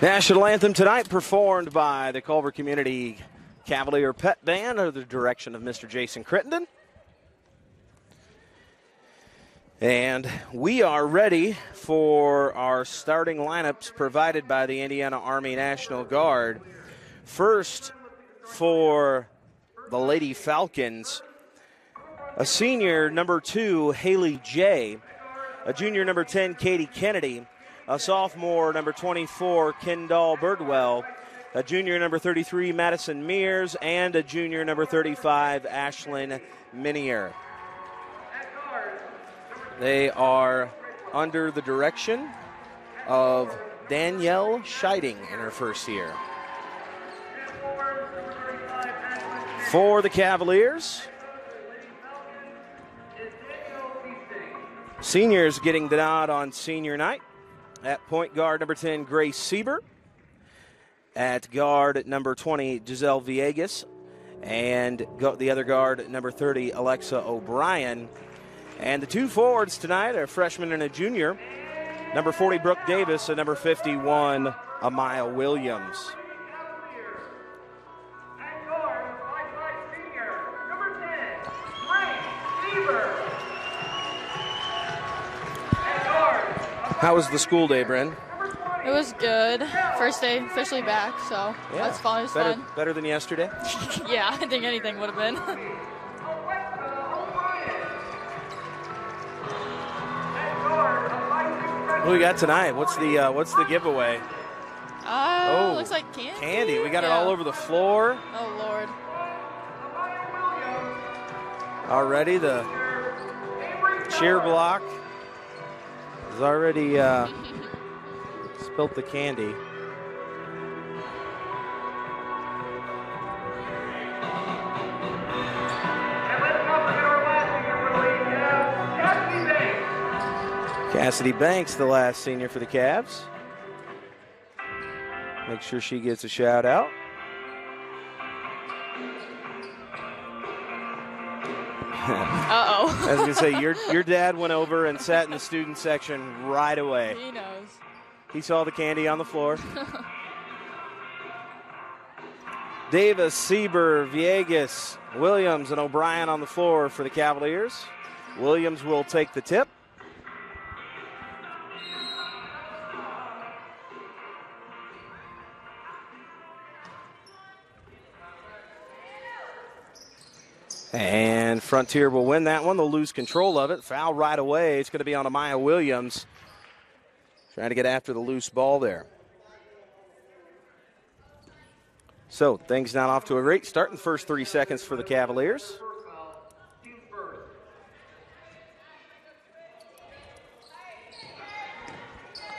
National anthem tonight performed by the Culver Community Cavalier Pep Band under the direction of Mr. Jason Crittenden. And we are ready for our starting lineups provided by the Indiana Army National Guard. First, for the Lady Falcons, a senior number two, Haley J., a junior number 10, Katie Kennedy, a sophomore number 24, Kendall Birdwell, a junior number 33, Madison Mears, and a junior number 35, Ashlyn Minier. They are under the direction of Danielle Scheiding in her first year. For the Cavaliers, seniors getting the nod on senior night. At point guard, number 10, Grace Sieber. At guard, number 20, Giselle Villegas. And the other guard, number 30, Alexa O'Brien. And the two forwards tonight are a freshman and a junior. Number 40, Brooke Davis, and number 51, Amaya Williams. How was the school day, Bryn? It was good. First day officially back, so yeah. that's fun. It's better, fun. Better than yesterday? yeah, I think anything would have been. What we got tonight? What's the uh, what's the giveaway? Uh, oh, looks like candy. Candy. We got yeah. it all over the floor. Oh Lord. Already the cheer block has already uh, spilt the candy. Cassidy Banks, the last senior for the Cavs. Make sure she gets a shout out. I was gonna say your your dad went over and sat in the student section right away. He knows. He saw the candy on the floor. Davis, Sieber, Viegas, Williams, and O'Brien on the floor for the Cavaliers. Williams will take the tip. And Frontier will win that one. They'll lose control of it. Foul right away. It's going to be on Amaya Williams. Trying to get after the loose ball there. So things not off to a great start in the first three seconds for the Cavaliers.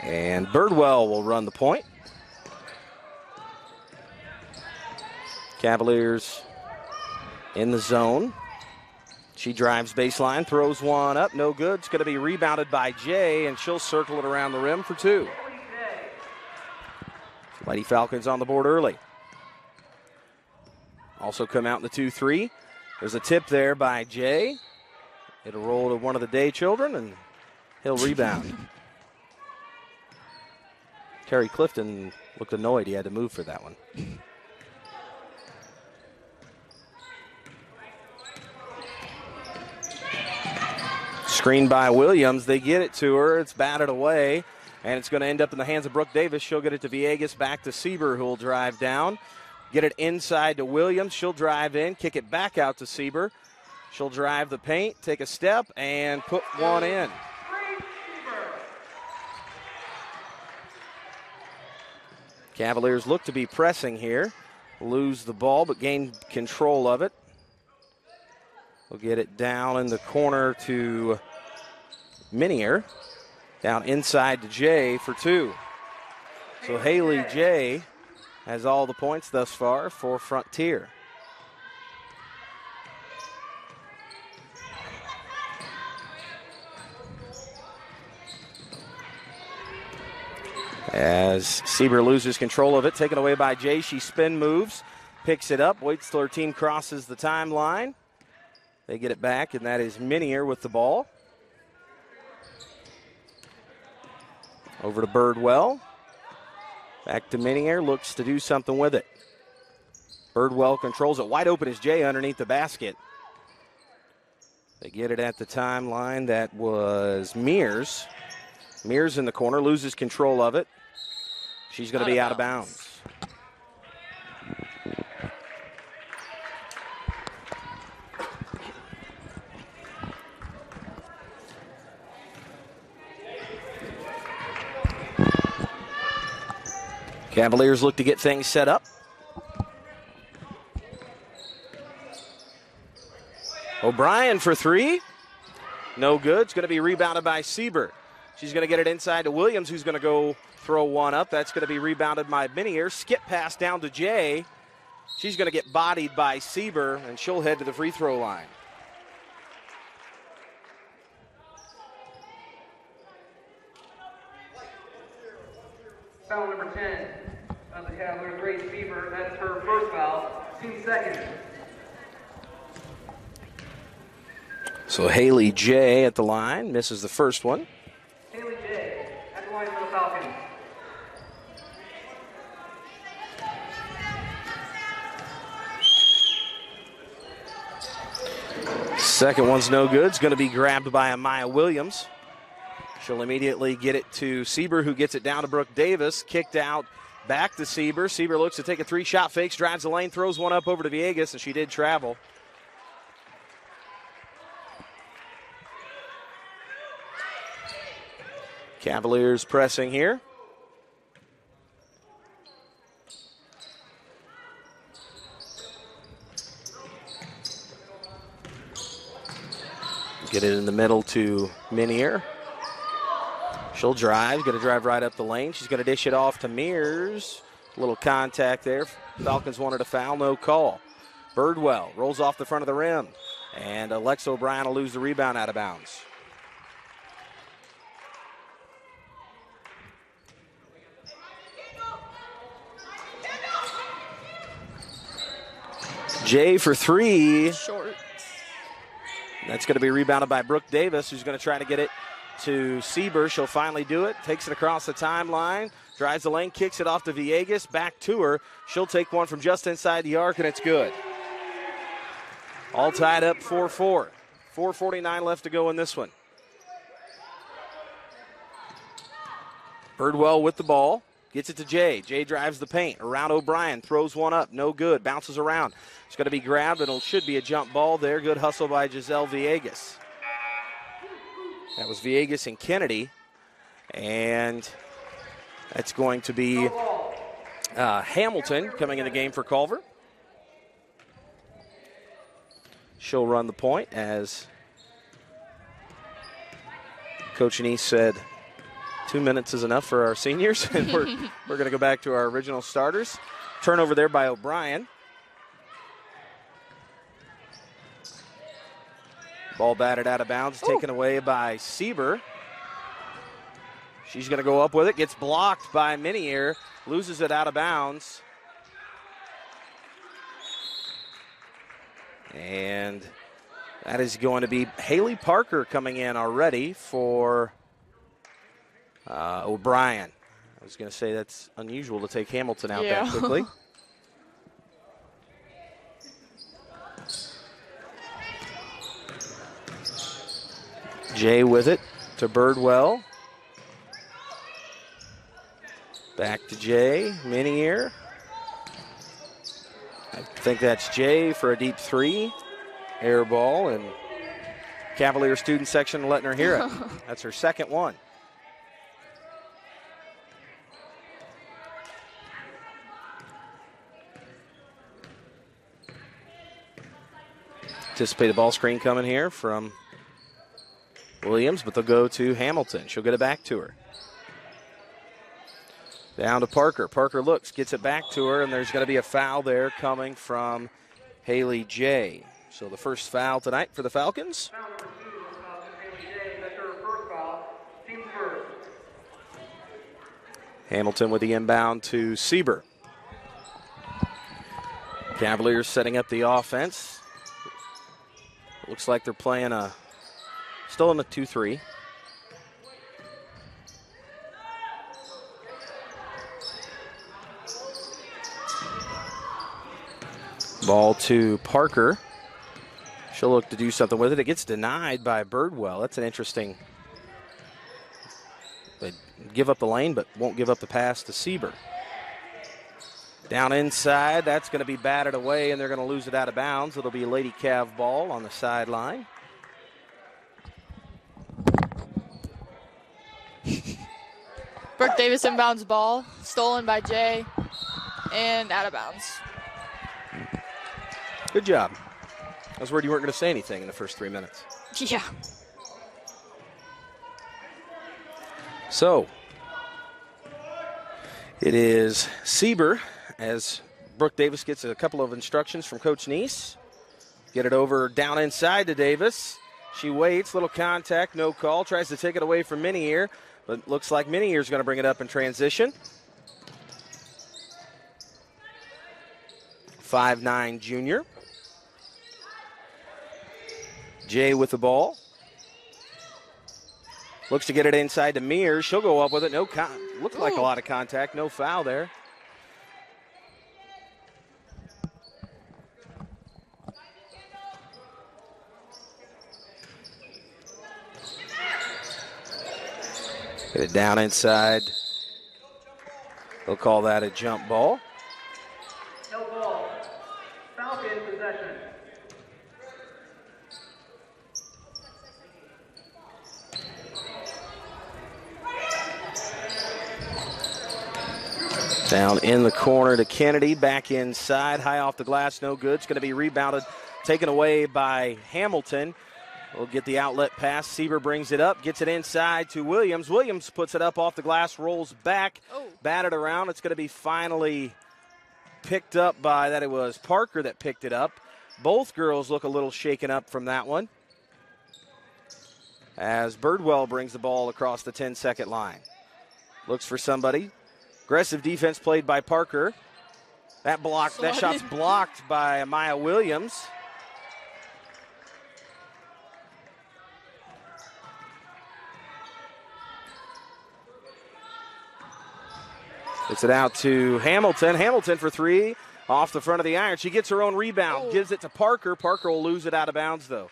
And Birdwell will run the point. Cavaliers in the zone. She drives baseline, throws one up, no good. It's going to be rebounded by Jay, and she'll circle it around the rim for two. Lady Falcons on the board early. Also come out in the 2 3. There's a tip there by Jay. It'll roll to one of the day children, and he'll rebound. Terry Clifton looked annoyed he had to move for that one. Screened by Williams. They get it to her. It's batted away. And it's going to end up in the hands of Brooke Davis. She'll get it to Villegas, back to Sieber, who will drive down. Get it inside to Williams. She'll drive in, kick it back out to Sieber. She'll drive the paint, take a step, and put one in. Cavaliers look to be pressing here. Lose the ball, but gain control of it. We'll get it down in the corner to Minier. Down inside to Jay for two. So Haley Jay has all the points thus far for Frontier. As Sieber loses control of it, taken away by Jay, she spin moves, picks it up, waits till her team crosses the timeline. They get it back, and that is Minier with the ball. Over to Birdwell. Back to Minier, looks to do something with it. Birdwell controls it. Wide open is Jay underneath the basket. They get it at the timeline. That was Mears. Mears in the corner, loses control of it. She's going to be out of bounds. Cavaliers look to get things set up. O'Brien for three. No good. It's going to be rebounded by Sieber. She's going to get it inside to Williams, who's going to go throw one up. That's going to be rebounded by Minier. Skip pass down to Jay. She's going to get bodied by Sieber, and she'll head to the free throw line. Foul number 10 Cavaliers, Grace Sieber. That's her first foul. Team second. So Haley J at the line misses the first one. Haley J at the line for the Falcons. Second one's no good. It's going to be grabbed by Amaya Williams. She'll immediately get it to Sieber, who gets it down to Brooke Davis. Kicked out back to Sieber. Sieber looks to take a three shot fake, drives the lane, throws one up over to Viegas, and she did travel. Cavaliers pressing here. Get it in the middle to Minier. She'll drive, going to drive right up the lane. She's going to dish it off to Mears. Little contact there. Falcons wanted a foul, no call. Birdwell rolls off the front of the rim, and Alexa O'Brien will lose the rebound out of bounds. Jay for three. Short. That's going to be rebounded by Brooke Davis, who's going to try to get it to Sieber. She'll finally do it. Takes it across the timeline. Drives the lane, kicks it off to Viegas. Back to her. She'll take one from just inside the arc, and it's good. All tied up 4 4. 4.49 left to go in this one. Birdwell with the ball. Gets it to Jay. Jay drives the paint. Around O'Brien. Throws one up. No good. Bounces around. It's going to be grabbed, and it should be a jump ball there. Good hustle by Giselle Viegas. That was Viegas and Kennedy. And that's going to be uh, Hamilton coming in the game for Culver. She'll run the point as Coach Neese said two minutes is enough for our seniors, and we're, we're going to go back to our original starters. Turnover there by O'Brien. Ball batted out of bounds, Ooh. taken away by Sieber. She's going to go up with it, gets blocked by Minier, loses it out of bounds. And that is going to be Haley Parker coming in already for uh, O'Brien. I was going to say that's unusual to take Hamilton out yeah. that quickly. Jay with it to Birdwell. Back to Jay. Minier. I think that's Jay for a deep three. Air ball and Cavalier student section letting her hear it. that's her second one. Anticipate a ball screen coming here from Williams, but they'll go to Hamilton. She'll get it back to her. Down to Parker. Parker looks, gets it back to her, and there's going to be a foul there coming from Haley J. So the first foul tonight for the Falcons. Hamilton with the inbound to Sieber. Cavaliers setting up the offense. Looks like they're playing a Still in the 2 3. Ball to Parker. She'll look to do something with it. It gets denied by Birdwell. That's an interesting. They give up the lane, but won't give up the pass to Sieber. Down inside, that's going to be batted away, and they're going to lose it out of bounds. It'll be Lady Cav ball on the sideline. Brooke Davis inbounds ball, stolen by Jay, and out of bounds. Good job. I was worried you weren't going to say anything in the first three minutes. Yeah. So, it is Sieber as Brooke Davis gets a couple of instructions from Coach Neese. Get it over down inside to Davis. She waits, little contact, no call. Tries to take it away from Minier, but looks like Minier is going to bring it up in transition. Five nine junior. Jay with the ball. Looks to get it inside to Mears. She'll go up with it. No con- looks like a lot of contact. No foul there. Get it down inside. They'll call that a jump ball. No ball. Falcon possession. Down in the corner to Kennedy. Back inside. High off the glass. No good. It's going to be rebounded. Taken away by Hamilton. We'll get the outlet pass. Sieber brings it up. Gets it inside to Williams. Williams puts it up off the glass. Rolls back. Oh. Batted around. It's going to be finally picked up by that. It was Parker that picked it up. Both girls look a little shaken up from that one. As Birdwell brings the ball across the 10 second line. Looks for somebody. Aggressive defense played by Parker. That block, that shot's blocked by Maya Williams. It's it out to Hamilton. Hamilton for three off the front of the iron. She gets her own rebound, Oh. gives it to Parker. Parker will lose it out of bounds though.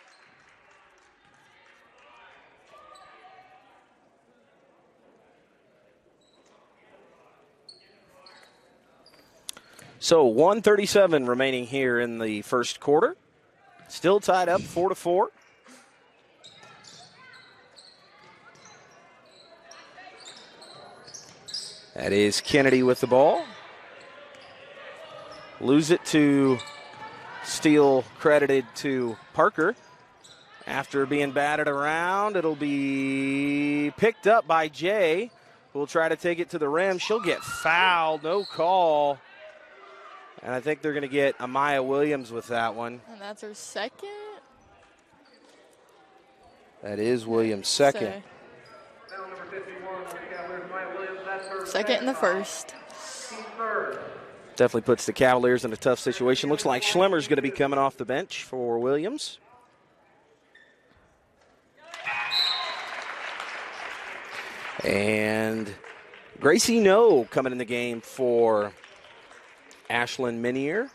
So 137 remaining here in the first quarter. Still tied up four to four. That is Kennedy with the ball. Lose it to steal, credited to Parker. After being batted around, it'll be picked up by Jay, who will try to take it to the rim. She'll get fouled, no call. And I think they're going to get Amaya Williams with that one. And that's her second. That is Williams' second. So, Foul number 51 on the Cavaliers. Maya Williams. That's her second and the first. Definitely puts the Cavaliers in a tough situation. Looks like Schlemmer's going to be coming off the bench for Williams. And Gracie No coming in the game for Ashlyn Minier.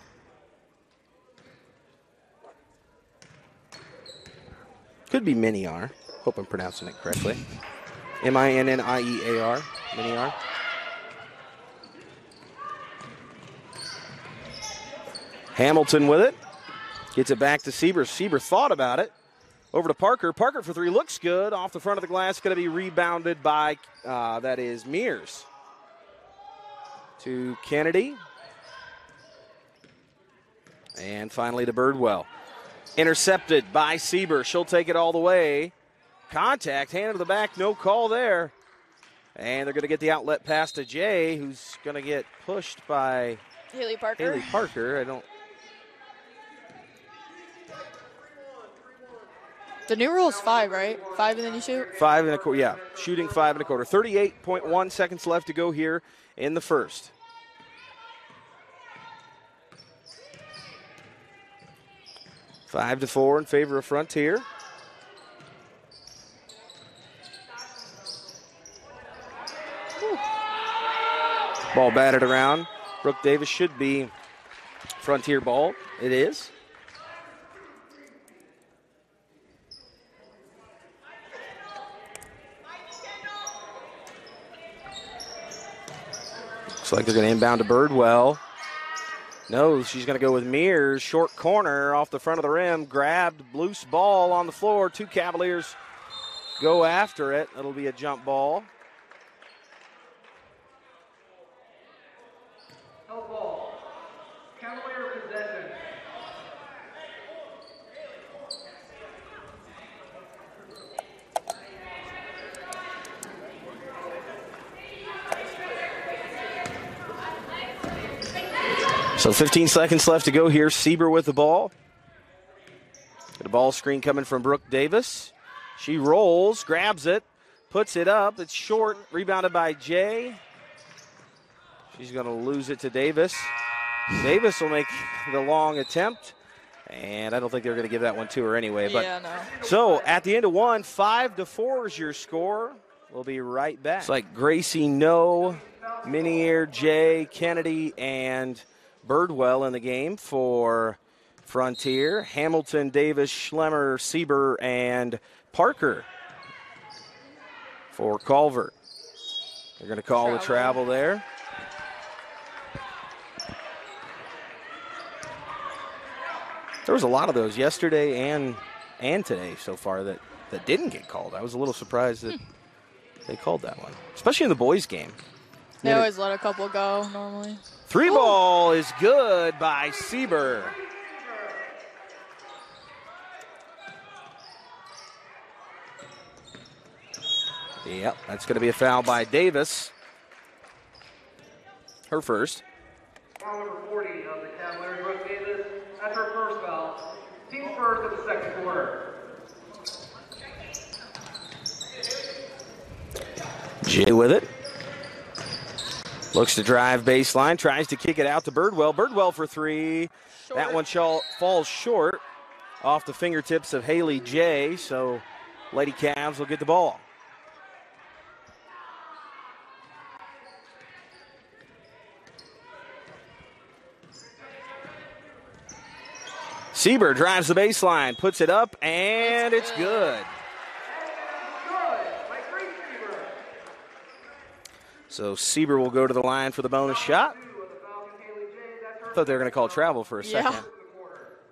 Could be Miniar. Hope I'm pronouncing it correctly. M I N N I E A R. Miniar. Hamilton with it. Gets it back to Sieber. Sieber thought about it. Over to Parker. Parker for three looks good. Off the front of the glass. Going to be rebounded by, uh, that is Mears. To Kennedy. And finally to Birdwell. Intercepted by Sieber. She'll take it all the way. Contact, hand to the back, no call there. And they're going to get the outlet pass to Jay, who's going to get pushed by Haley Parker. Haley Parker. I don't. The new rule is five, right? Five and then you shoot. Five and a quarter. Yeah, shooting five and a quarter. 38.1 seconds left to go here in the first. Five to four in favor of Frontier. Ball batted around. Brooke Davis should be Frontier ball. It is. Like they're going to inbound to Birdwell. No, she's going to go with Mears. Short corner off the front of the rim. Grabbed, loose ball on the floor. Two Cavaliers go after it. It'll be a jump ball. So 15 seconds left to go here. Sieber with the ball. Got a ball screen coming from Brooke Davis. She rolls, grabs it, puts it up. It's short, rebounded by Jay. She's going to lose it to Davis. Davis will make the long attempt, and I don't think they're going to give that one to her anyway. But yeah, no. so at the end of one, five to four is your score. We'll be right back. It's like Gracie No, Minier, Jay, Kennedy, and Birdwell in the game for Frontier. Hamilton, Davis, Schlemmer, Sieber, and Parker for Culver. They're going to call the travel there. There was a lot of those yesterday and and today so far that, that didn't get called. I was a little surprised that they called that one, especially in the boys' game. They always let a couple go normally. Three ball is good by Sieber. Yep, that's going to be a foul by Davis. Her first. Foul number 40 of the Cavaliers, Brooke Davis. That's her first foul. Team first of the second quarter. Jay with it. Looks to drive baseline, tries to kick it out to Birdwell. Birdwell for three. That one shall, falls short off the fingertips of Haley J. So Lady Cavs will get the ball. Sieber drives the baseline, puts it up, and it's. Good by Grace Sieber. So Sieber will go to the line for the bonus shot. Two of the Falcons, Haley J. That's her Thought they were going to call travel for a second. Yeah.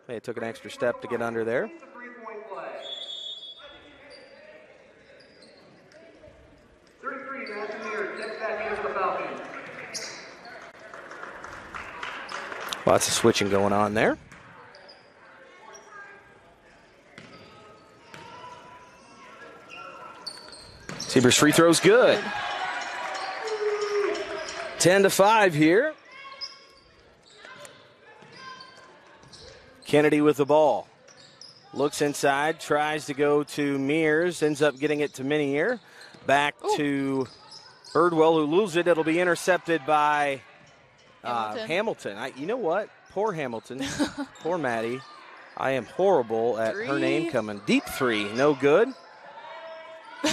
They took an extra step to get under there. It's a three-point play. 33, Madison Mears checks back in for the Falcons. Lots of switching going on there. Sieber's free throw's good. 10 to 5 here. Kennedy with the ball. Looks inside, tries to go to Mears, ends up getting it to Minier. Back Ooh. to Birdwell, who loses it. It'll be intercepted by uh, Hamilton. Hamilton. I, you know what? Poor Hamilton. Poor Maddie. I am horrible at her name coming. Deep three, no good.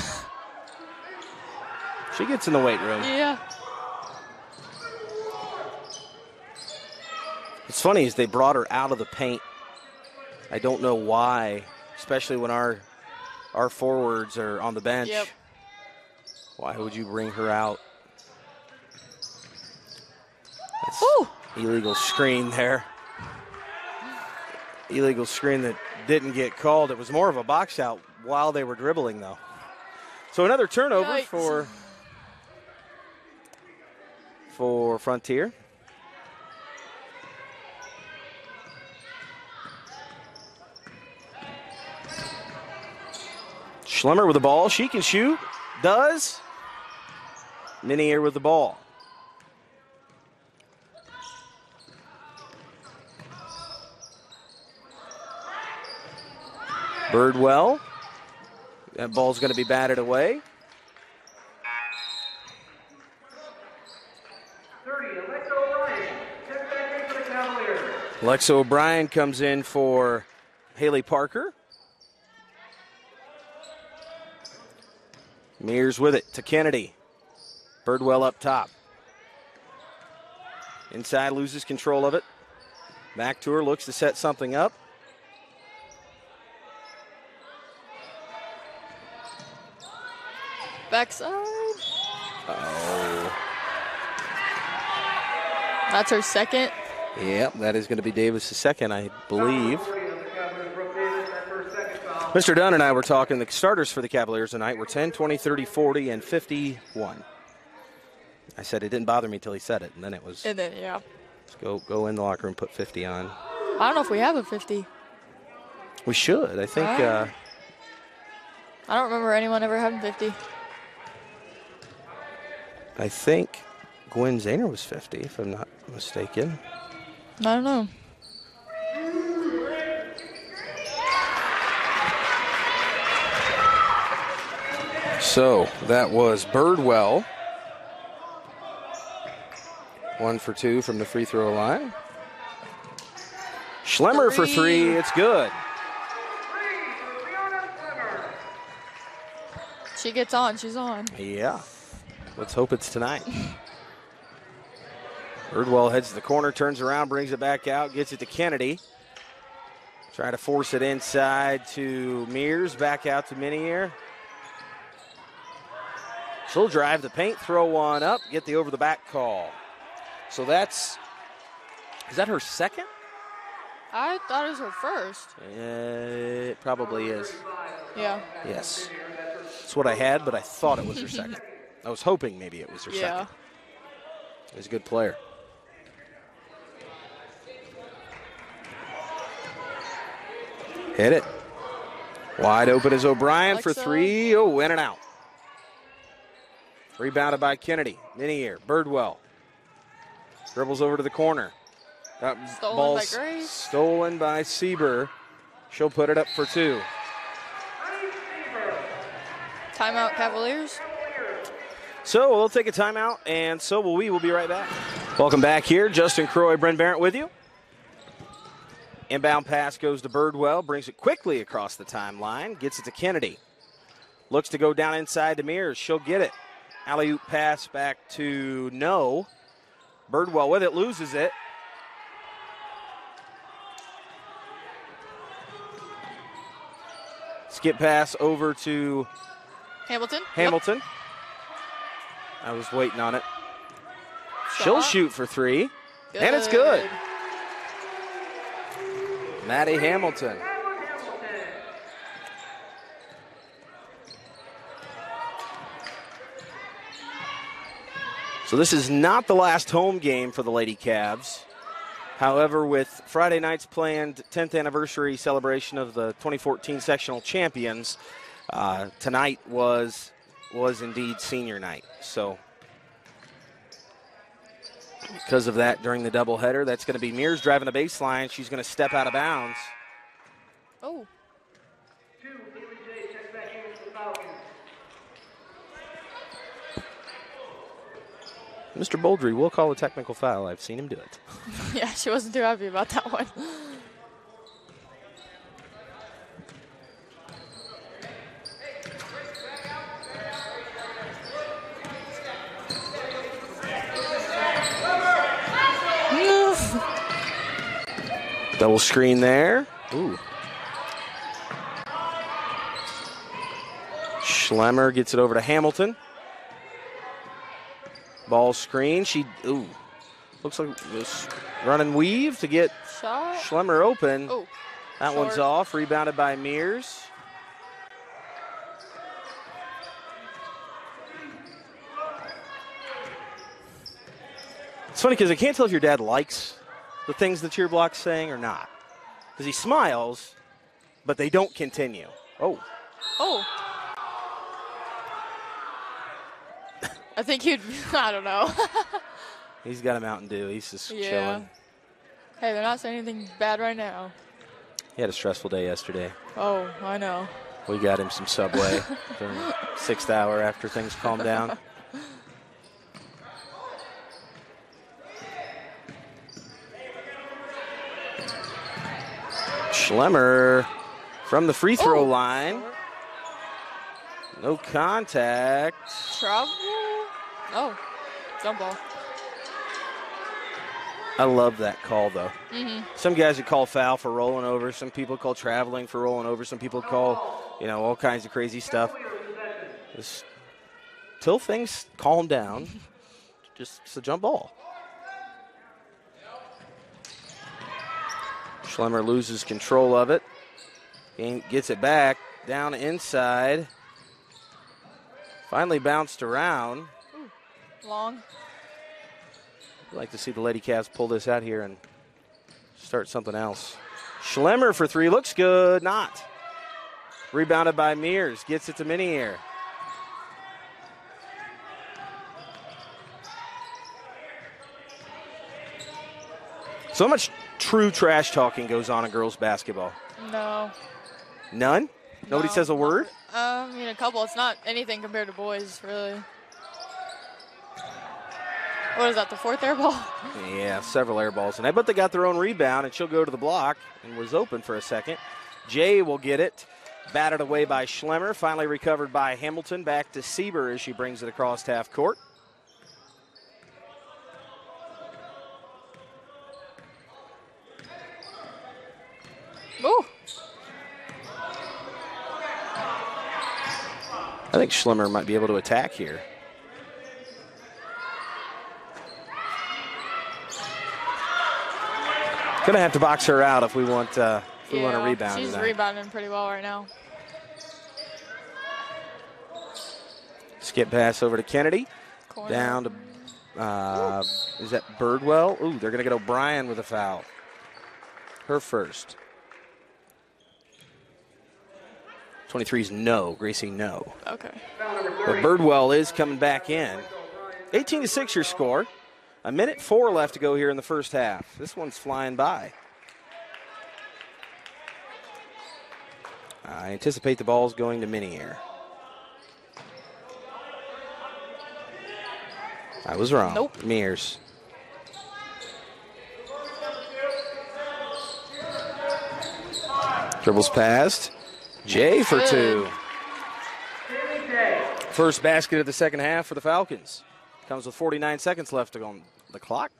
she gets in the weight room. Yeah. It's funny is they brought her out of the paint. I don't know why, especially when our our forwards are on the bench. Yep. Why would you bring her out? That's Woo. illegal screen there. Illegal screen that didn't get called. It was more of a box out while they were dribbling though. So another turnover Yikes. for for Frontier. Schlemmer with the ball. She can shoot. Does. Minier with the ball. Birdwell. That ball's going to be batted away. 30, Alexa O'Brien checks back in for the Cavaliers. Alexa O'Brien comes in for Haley Parker. Mears with it to Kennedy. Birdwell up top. Inside loses control of it. Back to her, looks to set something up. Backside. Oh. That's her second. Yep, that is going to be Davis' second, I believe. Foul number 40 of the Cavaliers, Brooke Davis, that's her second foul. Mr. Dunn and I were talking. The starters for the Cavaliers tonight were 10, 20, 30, 40, and 51. I said it didn't bother me till he said it, and then it was And then, yeah. let's go go in the locker room, put 50 on. I don't know if we have a 50. We should. I think. Uh, I don't remember anyone ever having 50. I think Gwen Zahner was 50, if I'm not mistaken. I don't know. So that was Birdwell. One for two from the free throw line. Schlemmer for Three. three. It's good. Three for Brianna Schlemmer. She gets on. She's on. Yeah. Let's hope it's tonight. Birdwell heads to the corner, turns around, brings it back out, gets it to Kennedy. Try to force it inside to Mears, back out to Minier. She'll drive the paint, throw one up, get the over the back call. So that's. Is that her second? I thought it was her first. Uh, it probably is. Yeah. Yes. That's what I had, but I thought it was her second. I was hoping maybe it was her Yeah. second. He's a good player. Hit it. Wide open is O'Brien for Alexa. three. Oh, in and out. Rebounded by Kennedy. Minier. Birdwell. Dribbles over to the corner. That Stolen by ball's Grace. stolen by Sieber. She'll put it up for two. Timeout Cavaliers. So we'll take a timeout, and so will we. We'll be right back. Welcome back here. Justin Croy, Brent Barrett with you. Inbound pass goes to Birdwell, brings it quickly across the timeline, gets it to Kennedy. Looks to go down inside to Mears. She'll get it. Alley oop pass back to no. Birdwell with it, loses it. Skip pass over to Hamilton. Hamilton. I was waiting on it. She'll shoot for three. And it's good. Maddie Hamilton. So this is not the last home game for the Lady Cavs. However, with Friday night's planned 10th anniversary celebration of the 2014 sectional champions, uh, tonight was was indeed senior night. So because of that, during the doubleheader, that's going to be Mears driving the baseline. She's going to step out of bounds. Oh, Two, Haley J checks back in for the Falcons. Mr. Boldry will call a technical foul. I've seen him do it. yeah. She wasn't too happy about that one. Double screen there. Ooh. Schlemmer gets it over to Hamilton. Ball screen. She ooh. Looks like this running weave to get Shot. Schlemmer open. Oh, that one's off. Rebounded by Mears. It's funny because I can't tell if your dad likes the things the cheer block's saying or not. Because he smiles, but they don't continue. Oh, oh. I think he'd. I don't know. he's got a Mountain Dew. He's just Yeah. chilling. hey, they're not saying anything bad right now. He had a stressful day yesterday. Oh, I know. We got him some Subway during sixth hour after things calmed down. Schlemmer from the free throw Oh. line. No contact. Travel. Oh, jump ball. I love that call, though. Mm-hmm. Some guys would call foul for rolling over. Some people call traveling for rolling over. Some people call, you know, all kinds of crazy stuff. Just till things calm down, just it's a jump ball. Schlemmer loses control of it. Gain- Gets it back down inside. Finally bounced around. Long. I'd like to see the Lady Cavs pull this out here and start something else. Schlemmer for three looks good. Not. Rebounded by Mears. Gets it to Minier. So much true trash talking goes on in girls basketball. No. None? Nobody No. says a word? Um, I mean, a couple. It's not anything compared to boys, really. What is that, the fourth air ball? Yeah, several air balls. And I bet they got their own rebound, and she'll go to the block and was open for a second. Jay will get it. Batted away by Schlemmer. Finally recovered by Hamilton. Back to Sieber as she brings it across half court. Ooh. I think Schlemmer might be able to attack here. Gonna have to box her out if we want uh, if we want a rebound. She's tonight. rebounding pretty well right now. Skip pass over to Kennedy. Corner. Down to uh, is that Birdwell? Ooh, they're gonna get O'Brien with a foul. Her first. 23's no. Gracie no. Okay. But Birdwell is coming back in. 18 to 6 your score. A minute four left to go here in the first half. This one's flying by. I anticipate the ball's going to Minier. I was wrong. Nope. Mears. Dribbles past. Jay for Good. two. First basket of the second half for the Falcons. Comes with 49 seconds left on the clock.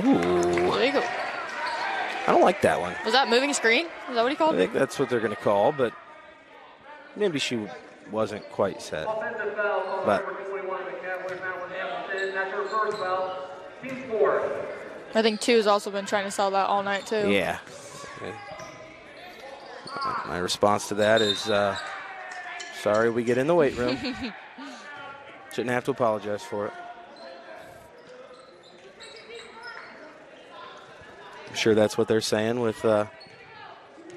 Ooh, There you go. I don't like that one. Was that moving screen? Is that what he called it? I think that's what they're going to call, but maybe she wasn't quite set. Offensive foul called But- number 21 of the Cavaliers, Madeline Hamilton. That's her first foul. Team four. I think two has also been trying to sell that all night too. Yeah. My response to that is uh, sorry we get in the weight room. Shouldn't have to apologize for it. I'm sure that's what they're saying with uh,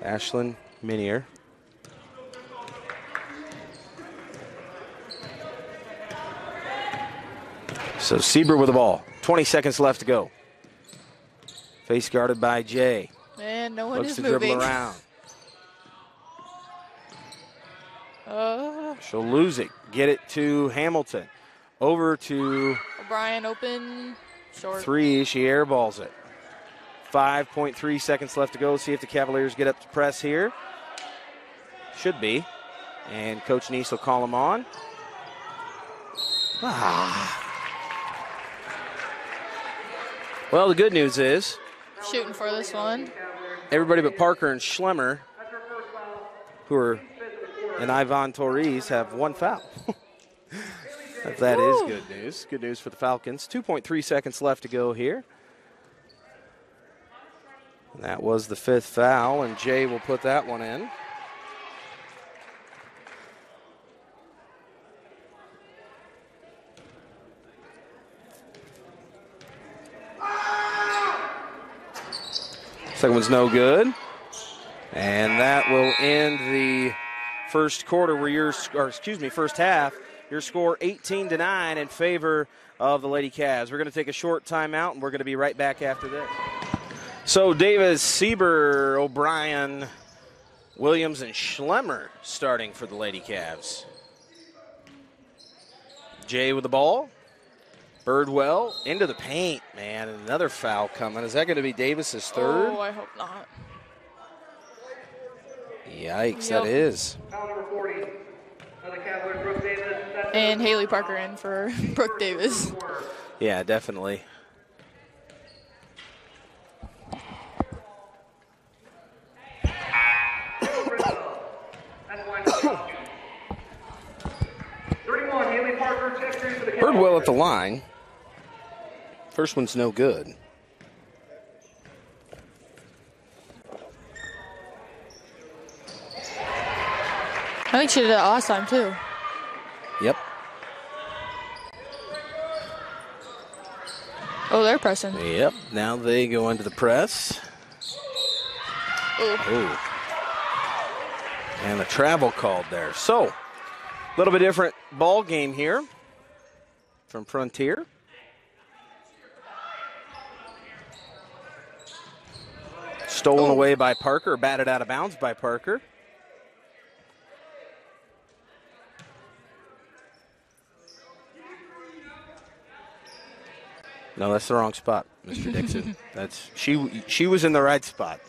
Ashlyn Minier. So Sieber with the ball. 20 seconds left to go. Face guarded by Jay. And no one Looks is to dribble around. Uh, She'll lose it. Get it to Hamilton. Over to O'Brien open, short. three. She airballs it. 5.3 seconds left to go. See if the Cavaliers get up to press here. Should be. And Coach Neese will call them on. Ah. Well, the good news is Shooting for this one. everybody but Parker and Schlemmer, who are and Ivan Torres, have one foul. If that is good news. Good news for the Falcons. 2.3 seconds left to go here. And that was the fifth foul, and Jay will put that one in. Second one's no good. And that will end the first quarter where your or excuse me, first half. Your score 18 to 9 in favor of the Lady Cavs. We're going to take a short timeout and we're going to be right back after this. So Davis, Sieber, O'Brien, Williams, and Schlemmer starting for the Lady Cavs. Jay with the ball. Birdwell into the paint, man. and Another foul coming. Is that going to be Davis's third? Oh, I hope not. Yikes, Yep. that is. Foul number 40 of the Brooke Davis. And Haley Parker in for Brooke Davis. Yeah, definitely. That's line for the Falcons. 31, Haley Parker, check three for the Cavaliers. Birdwell at the line. First one's no good. I think she did it last time too. Yep. Oh, they're pressing. Yep. Now they go into the press. Oh, Ooh. And a travel called there. So, a little bit different ball game here from Frontier. Stolen Ooh. away by Parker, batted out of bounds by Parker. No, that's the wrong spot, Mr. Dixon. that's she. She was in the right spot.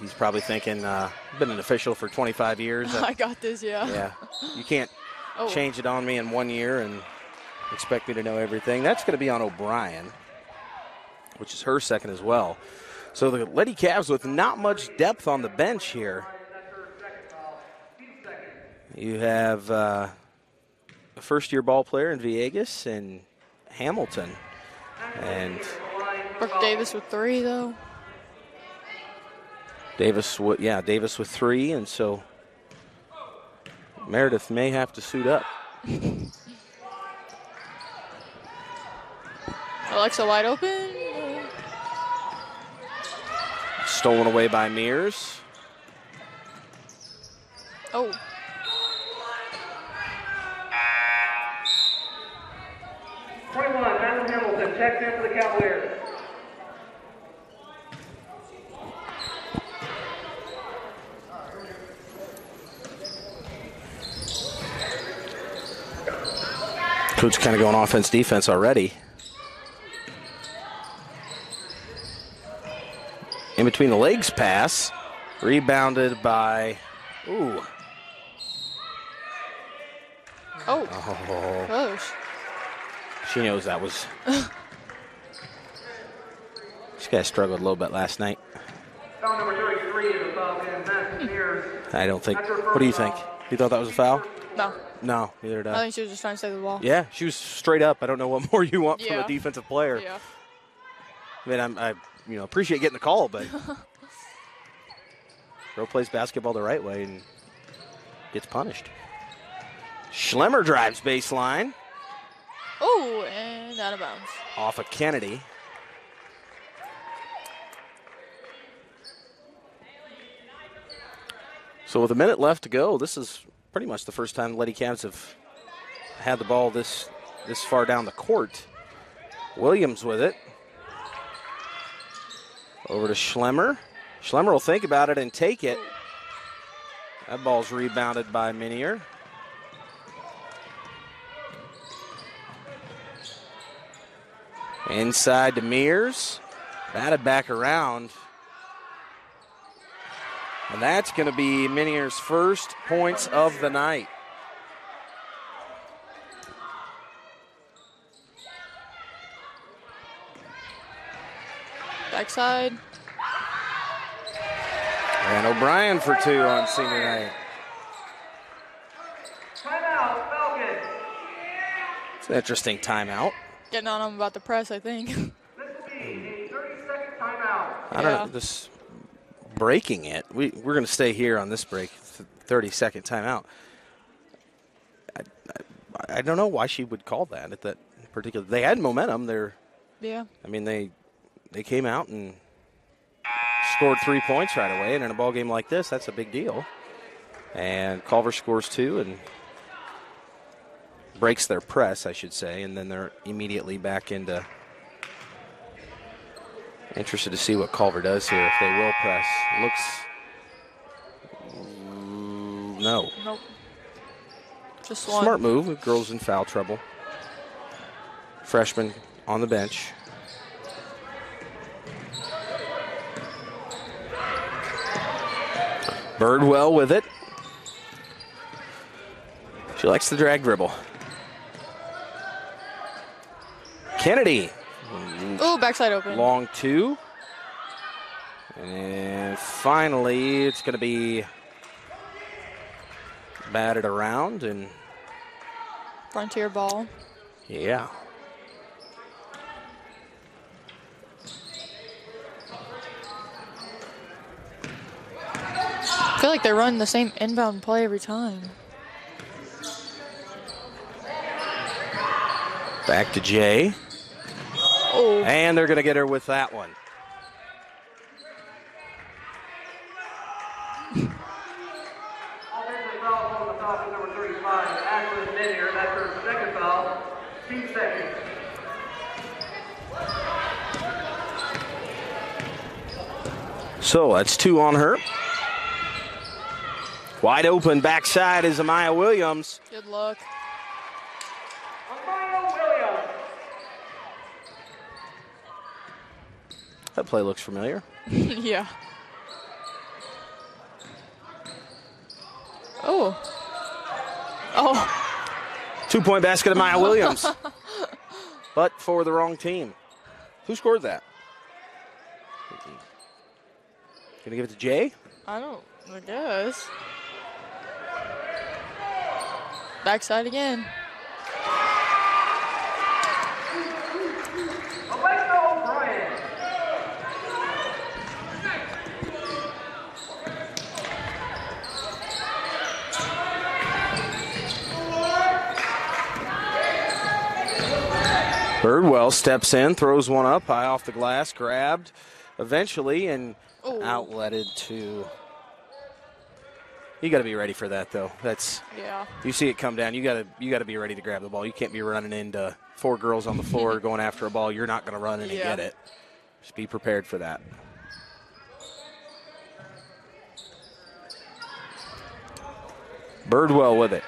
He's probably thinking, uh, been an official for 25 years. Uh, I got this. Yeah. yeah, you can't Oh. change it on me in one year and expect me to know everything. That's going to be on O'Brien, which is her second as well. So the Lady Cavs with not much depth on the bench here. You have uh, a first-year ball player in Viegas and Hamilton, and Brooke Davis with three though. Davis. wi- Yeah, Davis with three, and so Meredith may have to suit up. Alexa wide open. Stolen away by Mears. Oh, Twenty-one, Madeline Hamilton, checks in for the Cavaliers. Coach kind of going offense defense already. In between the legs pass, rebounded by. Ooh. oh, Oh, close. she knows that was. this guy struggled a little bit last night. Foul number 33 of the Falcons, Madison Mears. I don't think. What do you think? You thought that was a foul? No, No, neither did I I. think she was just trying to save the ball. Yeah, she was straight up. I don't know what more you want from a defensive player. Yeah. I mean, I'm, I you know appreciate getting the call, but Bro plays basketball the right way and gets punished. Schlemmer drives baseline Oh, and out of bounds. off of Kennedy. So with a minute left to go, this is pretty much the first time Lady Cavs have had the ball this this far down the court. Williams with it. Over to Schlemmer. Schlemmer will think about it and take it. That ball's rebounded by Minier. Inside to Mears. Batted back around. And that's going to be Minier's first points of the night. Backside. And O'Brien for two on senior night. Timeout, Falcons. It's an interesting timeout. Getting on them about the press, I think. This will be a 30-second timeout. I don't Yeah. know, this breaking it. We, we're going to stay here on this break, 30 second timeout. I, I, I don't know why she would call that at that particular. They had momentum. They're, yeah. I mean, they they came out and scored three points right away, and in a ball game like this, that's a big deal. And Culver scores two and breaks their press, I should say, and then they're immediately back into. Interested to see what Culver does here if they will press. Looks. No. Nope. Just one. Smart move. Girls in foul trouble. Freshman on the bench. Birdwell with it. She likes the drag dribble. Kennedy, Oh, backside open. long two. And finally, it's going to be batted around. And Frontier ball. yeah. Like they're running the same inbound play every time. Back to Jay. Oh, And they're going to get her with that one. Offensive foul on the top of number 35, Ashley Minier. That's her second foul. Team second. So that's two on her. Wide open backside is Amaya Williams. good luck. Amaya Williams. That play looks familiar. yeah. Oh. Oh. Two point basket of Maya Williams. but for the wrong team. Who scored that? Gonna give it to Jay? I don't. I guess. Backside again. Birdwell steps in, throws one up, high off the glass, grabbed eventually, and Oh. outletted to. You got to be ready for that, though. That's Yeah. you see it come down. You got to you got to be ready to grab the ball. You can't be running into four girls on the floor going after a ball. You're not going to run in and get it. Just be prepared for that. Birdwell with it.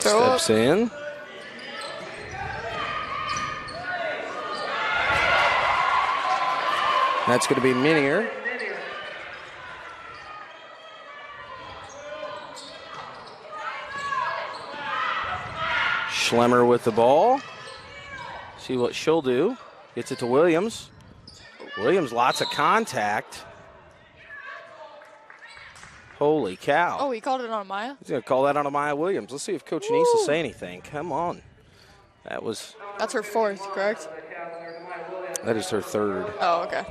Throw up. Steps in. That's going to be Minier. Schlemmer with the ball. See what she'll do. Gets it to Williams. Williams, lots of contact. Holy cow. Oh, he called it on Maya. He's going to call that on Amaya Williams. Let's see if Coach Neese will say anything. Come on. That was, That's her fourth, correct? The Cavaliers, Amaya Williams. that is her third. Oh, okay.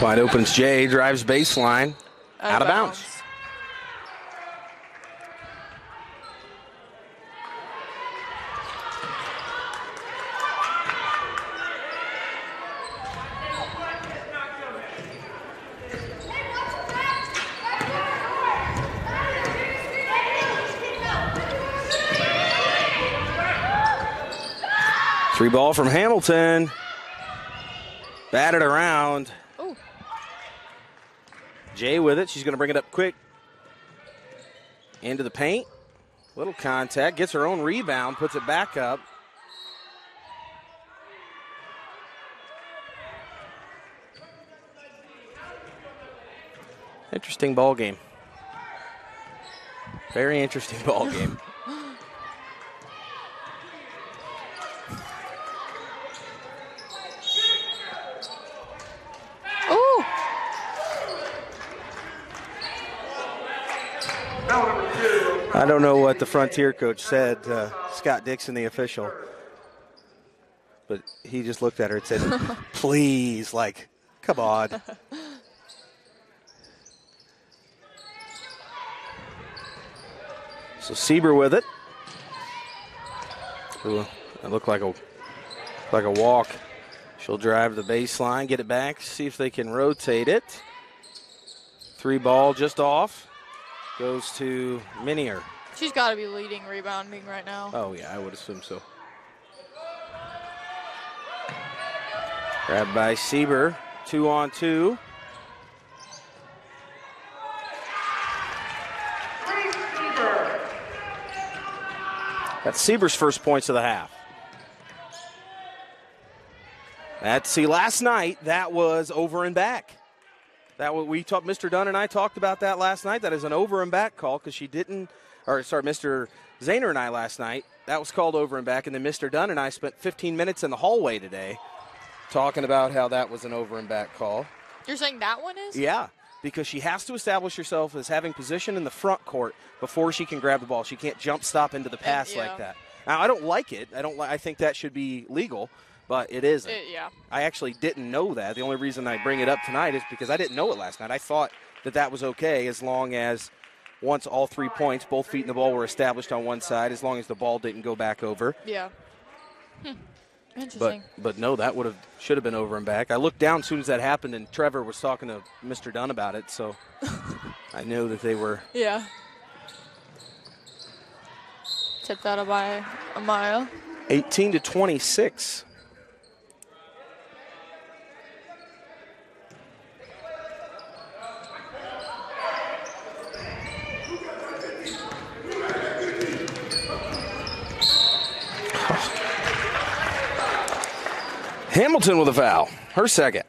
Wide opens Jay, drives baseline. Out of bounds. Three ball from Hamilton. Batted around. Jay with it. She's going to bring it up quick. Into the paint. Little contact. Gets her own rebound. Puts it back up. Interesting ball game. Very interesting ball game. oh, Foul number two. I don't know what the Frontier coach said, uh, Scott Dixon, the official, but he just looked at her and said, "Please, like, come on." So Sieber with it. Ooh, that looked like a like a walk. She'll drive the baseline, get it back, see if they can rotate it. Three ball just off. Goes to Minier. She's got to be leading rebounding right now. Oh, yeah, I would assume so. Grabbed by Sieber. Two on two. That's Sieber's first points of the half. That's see last night that was over and back. That we talked. Mr. Dunn and I talked about that last night. That is an over and back call because she didn't or sorry, Mr. Zahner and I last night. That was called over and back, and then Mr. Dunn and I spent 15 minutes in the hallway today talking about how that was an over and back call. You're saying that one is? Yeah, because she has to establish herself as having position in the front court before she can grab the ball. She can't jump stop into the pass yeah. like that. Now, I don't like it. I don't. Li- I think that should be legal, but it isn't. It- yeah. I actually didn't know that. The only reason I bring it up tonight is because I didn't know it last night. I thought that that was okay as long as once all three points, both feet in the ball were established on one side, as long as the ball didn't go back over. Yeah. Hmm. But Interesting. but no, that would have should have been over and back. I looked down as soon as that happened, and Trevor was talking to Mr. Dunn about it, so I knew that they were. yeah. Tipped out by a mile. 18 to 26. Hamilton with a foul. Her second.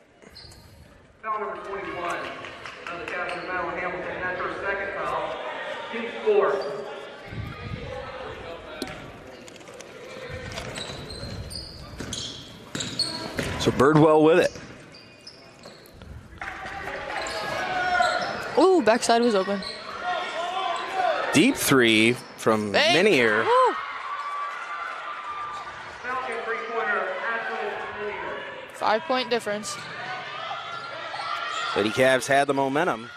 Foul number 21 of the captain, Madeline Hamilton. That's her second foul. Team score. So Birdwell with it. Ooh, backside was open. Deep three from Bang. Minier. Oh, Woo. Falcon three-pointer, Ashley Minier. Five point difference. Lady Cavs had the momentum.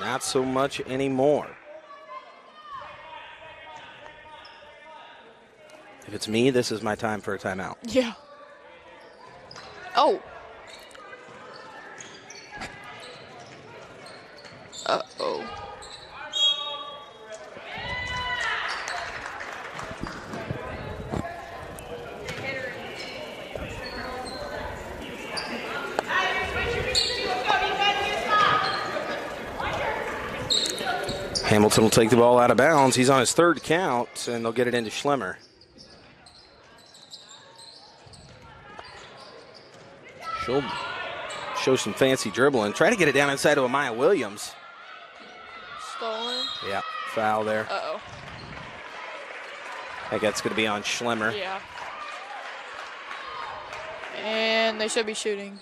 Not so much anymore. If it's me, this is my time for a timeout. Yeah. Oh. Uh Hamilton will take the ball out of bounds. He's on his third count, and they'll get it into Schlemmer. She'll show some fancy dribbling. Try to get it down inside of Amaya Williams. Stolen. Yeah, foul there. Uh oh. I think that's going to be on Schlemmer. Yeah. And they should be shooting.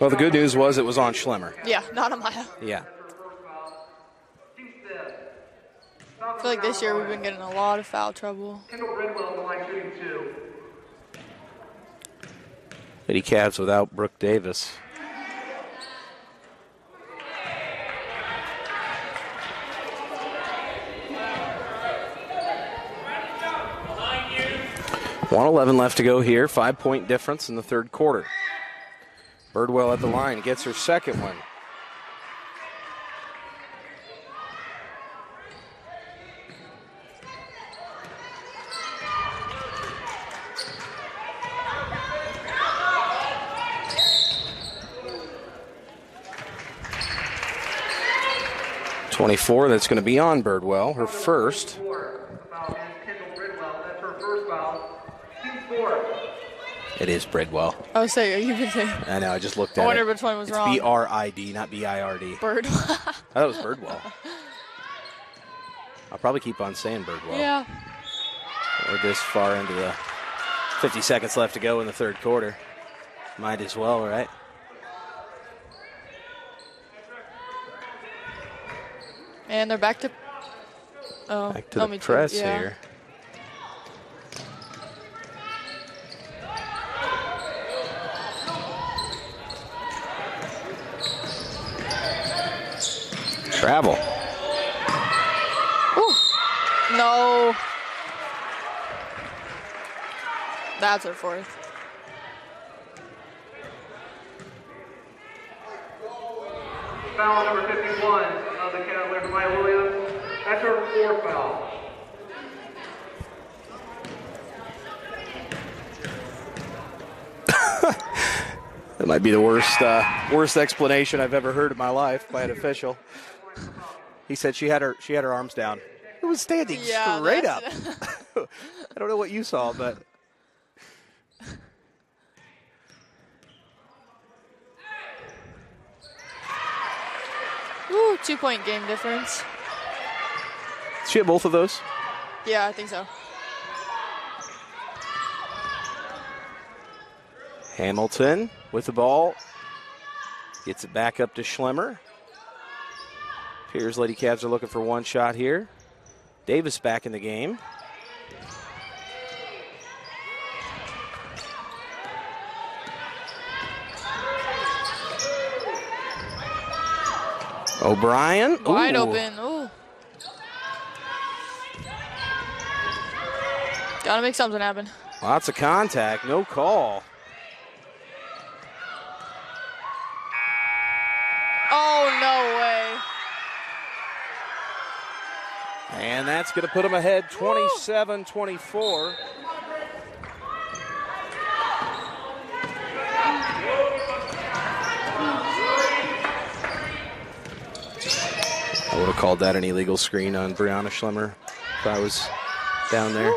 Well, the good news was it was on Schlemmer. Yeah, not a mile. Yeah. Team Steph. I feel like this year we've been getting a lot of foul trouble. Kendall Bridwell on the line shooting two. Lady Cavs without Brooke Davis. One eleven left to go here. Five point difference in the third quarter. Birdwell at the line gets her second one. Twenty-four. That's going to be on Birdwell. Her first. Four. Foul against Kendall Bridwell. That's her first foul. Team score. It is Bridwell. I was saying, you been say. I know. I just looked I wonder it. which one was it's wrong. B R I D, not B I R D. bird. I thought it was Birdwell. I'll probably keep on saying Birdwell. yeah. We're this far into the 50 seconds left to go in the third quarter. Might as well, right? And they're back to. Oh, Back to oh, the me press yeah. here. travel. Ooh. No. That's her fourth. Foul number 51 of the Cavaliers, left Williams. That's her fourth foul. That might be the worst uh, worst explanation I've ever heard in my life by an official. He said she had her she had her arms down. It was standing Yeah, straight up. I don't know what you saw, but Ooh, two point game difference. did she had both of those. Yeah, I think so. Hamilton with the ball. Gets it back up to Schlemmer. Appears Lady Cavs are looking for one shot here. Davis back in the game. O'Brien. Wide Ooh. open. Ooh. Gotta make something happen. Lots of contact, no call. Oh, no way. And that's going to put them ahead 27 24. I would have called that an illegal screen on Brianna Schlemmer if I was down there.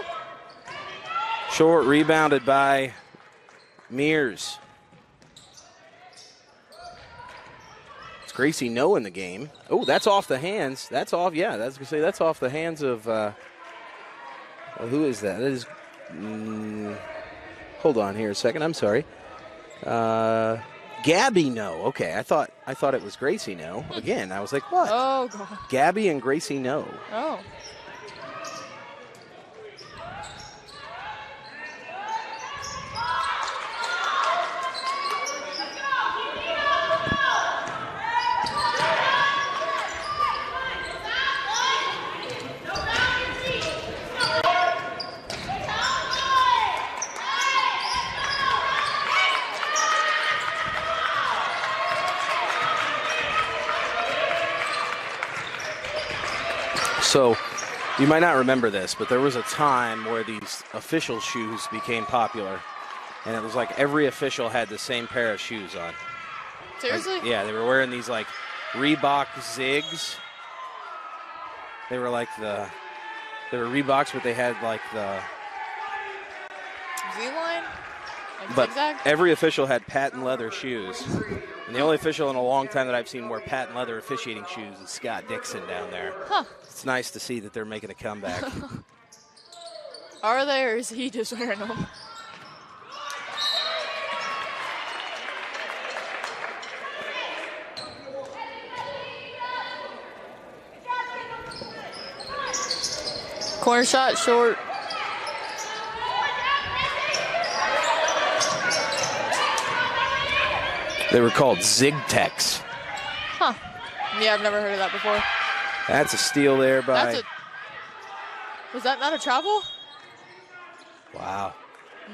Short rebounded by Mears. Gracie No in the game. Oh, that's off the hands. That's off. Yeah, that's gonna say that's off the hands of. Uh, well, who is that? That is. Mm, hold on here a second. I'm sorry. Uh, Gabby No. Okay, I thought I thought it was Gracie No. Again, I was like, what? Oh, God. Gabby and Gracie No. Oh. So, you might not remember this, but there was a time where these official shoes became popular, and it was like every official had the same pair of shoes on. Like, Seriously? yeah, they were wearing these like Reebok Zigs. They were like the they were Reeboks, but they had like the Z line? Like but zigzag? every official had patent leather shoes. And the only official in a long time that I've seen wear patent leather officiating shoes is Scott Dixon down there. Huh. It's nice to see that they're making a comeback. Are they, or is he just wearing them? Corner shot, short. They were called ZigTech. Huh. Yeah, I've never heard of that before. That's a steal there by. That's a. Was that not a travel? wow.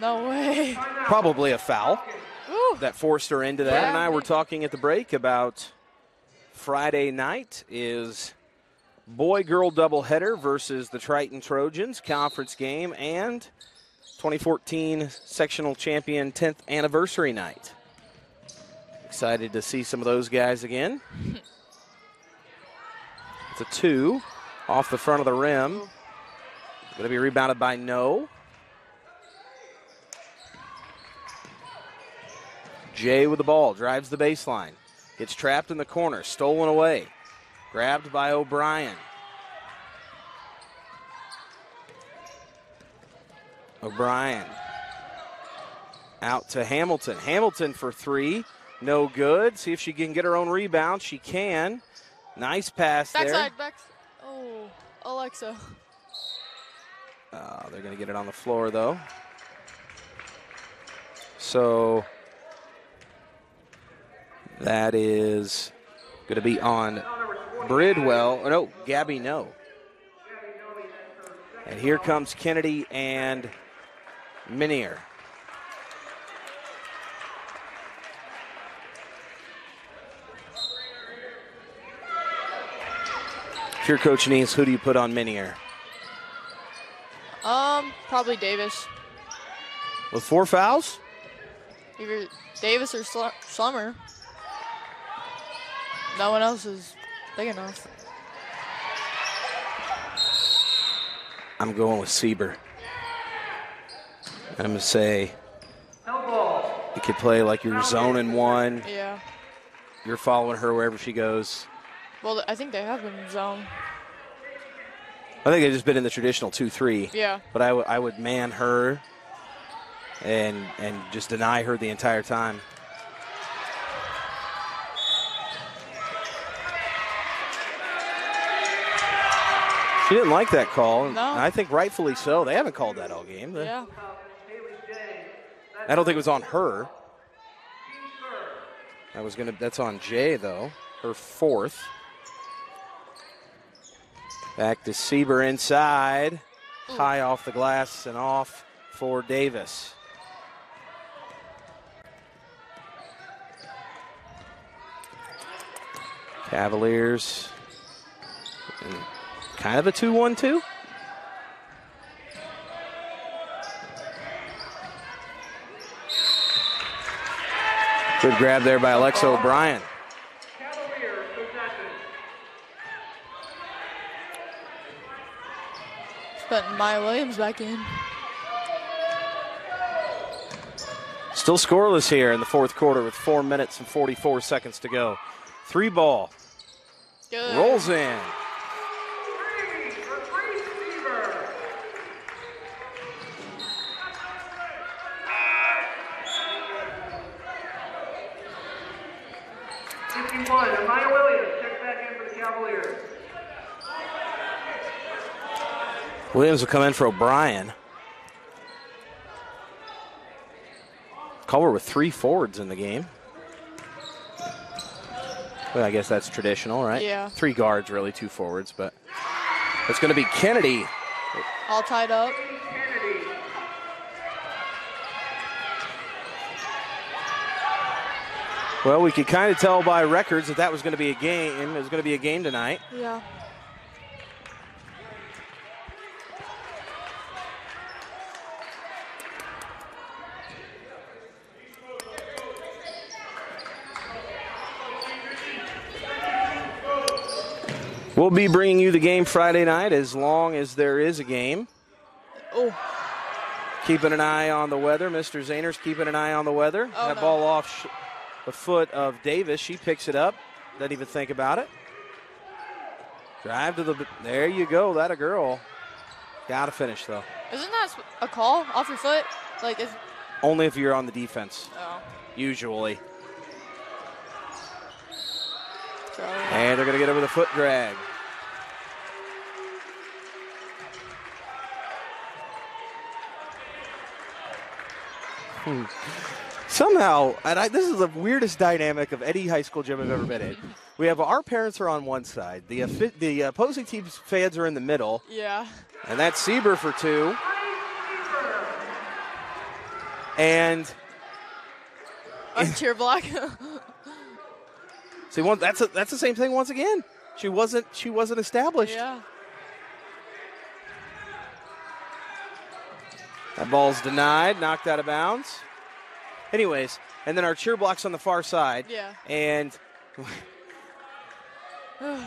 No way. Probably a foul Ooh. that forced her into that. Yeah. And I were talking at the break about Friday night is boy girl doubleheader versus the Triton Trojans conference game and 2014 sectional champion 10th anniversary night. Excited to see some of those guys again. It's a two off the front of the rim. Going to be rebounded by No. Jay with the ball, drives the baseline, gets trapped in the corner, stolen away, grabbed by O'Brien. O'Brien out to Hamilton. Hamilton for three, no good. See if she can get her own rebound. She can. Nice pass there. Backside, back. Oh, Alexa. Uh, they're going to get it on the floor, though. So that is going to be on Bridwell. Oh, no, Gabby, no. And here comes Kennedy and Minier. If you're Coach Neese, who do you put on Minier? Um, probably Davis. With four fouls? Either Davis or Sl- Schlemmer. No one else is big enough. I'm going with Sieber. I'm going to say you could play like you're zoning one. Yeah. You're following her wherever she goes. Well, I think they have been in zone. I think they've just been in the traditional 2 3. Yeah. But I, w- I would man her and and just deny her the entire time. She didn't like that call. No. I think rightfully so. They haven't called that all game. Yeah. I don't think it was on her. That was gonna. That's on Jay though. Her fourth. Back to Sieber inside. High off the glass and off for Davis. Cavaliers. Kind of a 2 1 2. Good grab there by Alexa O'Brien. Cavaliers possession. Putting Maya Williams back in. Still scoreless here in the fourth quarter with four minutes and 44 seconds to go. Three ball. Good. Rolls in. Three for Grace Sieber. Fifty-one, Amaya Williams checks back in for the Cavaliers. Williams will come in for O'Brien. Culver with three forwards in the game. Well, I guess that's traditional, right? Yeah. Three guards, really, two forwards, but it's going to be Kennedy. All tied up. Well, we could kind of tell by records that that was going to be a game. It was going to be a game tonight. Yeah. We'll be bringing you the game Friday night as long as there is a game. Oh, Keeping an eye on the weather. Mr. Zahner's keeping an eye on the weather. Oh, that no. ball off sh- the foot of Davis. She picks it up. Doesn't even think about it. Drive to the. There you go. That a girl. Got to finish, though. isn't that a call off your foot? Like, is Only if you're on the defense, oh, usually. And they're going to get over the foot drag. Hmm. Somehow, and I, this is the weirdest dynamic of any high school gym I've ever been in. We have our parents are on one side, the the opposing team's fans are in the middle, yeah. and that's Sieber for two. And On cheer block. see, one that's a, that's the same thing once again. She wasn't she wasn't established. yeah. That ball's denied, knocked out of bounds. Anyways, and then our cheer blocks on the far side. Yeah. And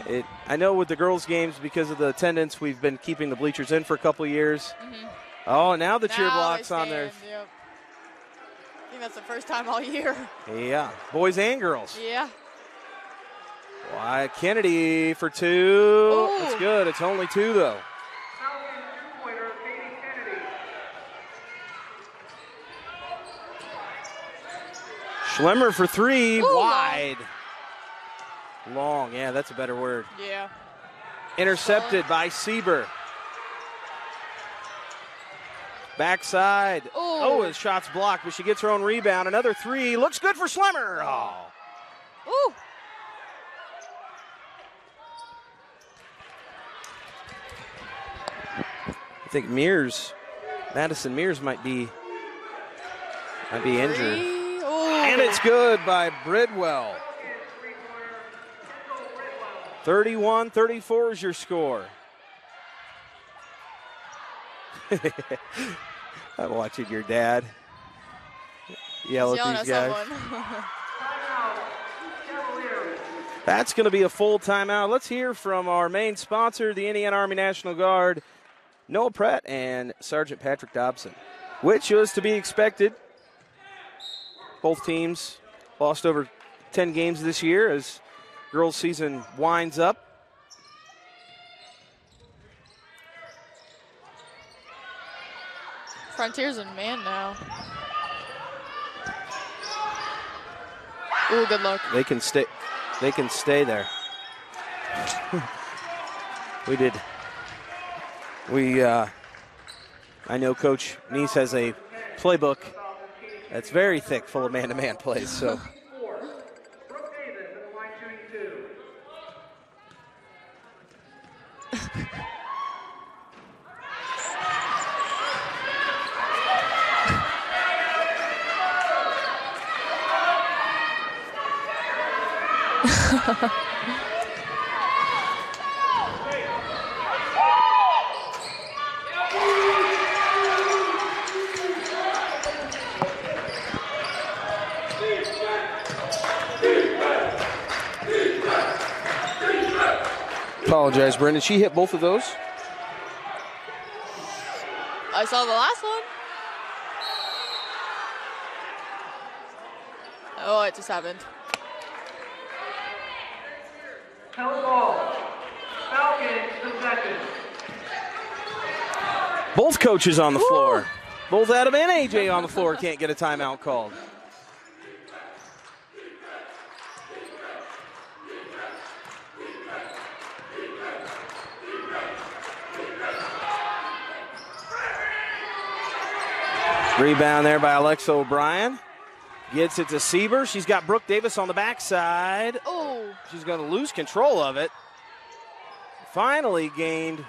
it, I know with the girls' games, because of the attendance, we've been keeping the bleachers in for a couple years. Mm-hmm. Oh, now the cheer Now they blocks on there. Yep. I think that's the first time all year. Yeah, boys and girls. yeah. Why Kennedy for two? Ooh. It's good. It's only two though. Falcon two-pointer, Katie Kennedy. Schlemmer for three, Ooh, long. wide. Long, yeah, that's a better word. Yeah. Intercepted by Sieber. Backside. Ooh. Oh, his shot's blocked, but she gets her own rebound. Another three. Looks good for Schlemmer. Oh. Ooh. I think Mears, Madison Mears might be might be injured. Three. Ooh. And it's good by Bridwell. 31 34 is your score. I'm watching your dad. yell He's at these at guys. someone. Timeout, Cavaliers. That's going to be a full timeout. Let's hear from our main sponsor, the Indiana Army National Guard, Noah Pratt and Sergeant Patrick Dobson, which was to be expected. Both teams lost over 10 games this year as girls' season winds up. Frontiers in man now. Ooh, good luck. They can stay. They can stay there. we did. We. Uh, I know Coach Neese has a playbook that's very thick, full of man-to-man plays. So Brendan. She hit both of those. I saw the last one. Oh, it just happened. Held ball. Falcons possession. Both coaches on the floor. Both Adam and AJ on the floor can't get a timeout called. Rebound there by Alexa O'Brien. Gets it to Sieber. She's got Brooke Davis on the backside. Oh, She's going to lose control of it. Finally gained.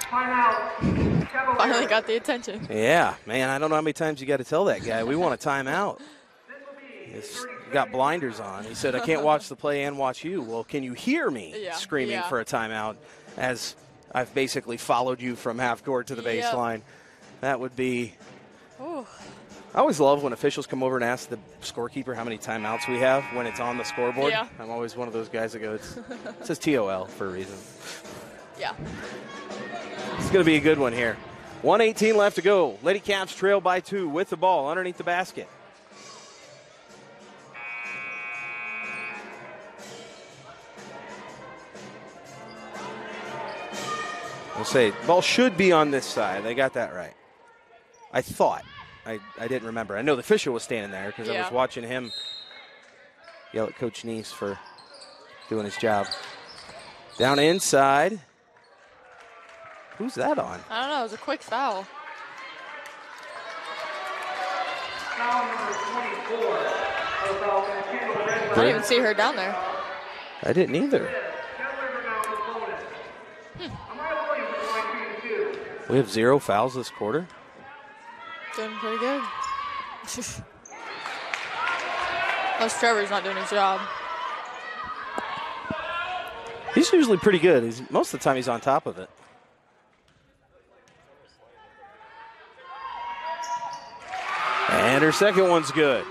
Timeout. Finally got the attention. Yeah, man, I don't know how many times you got to tell that guy. We want a timeout. This will be He's got blinders on. He said, I can't watch the play and watch you. Well, can you hear me Yeah, screaming yeah. for a timeout as I've basically followed you from half court to the Yep. baseline? That would be. Ooh. I always love when officials come over and ask the scorekeeper how many timeouts we have when it's on the scoreboard. Yeah. I'm always one of those guys that goes, it says TOL for a reason. Yeah. It's going to be a good one here. 118 left to go. Lady Cavs trail by two with the ball underneath the basket. We'll say ball should be on this side. They got that right. I thought. I, I didn't remember. I know the official was standing there because I was watching him yell at Coach Neese for doing his job. Down inside. Who's that on? I don't know. It was a quick foul. foul number 24. of Falcons. Kendall I didn't even see her down there. I didn't either. Cavaliers are now in the bonus. Amaya Williams at the line shooting two. We have zero fouls this quarter. Doing pretty good. Unless Trevor's not doing his job. He's usually pretty good. He's, most of the time, he's on top of it. And her second one's good.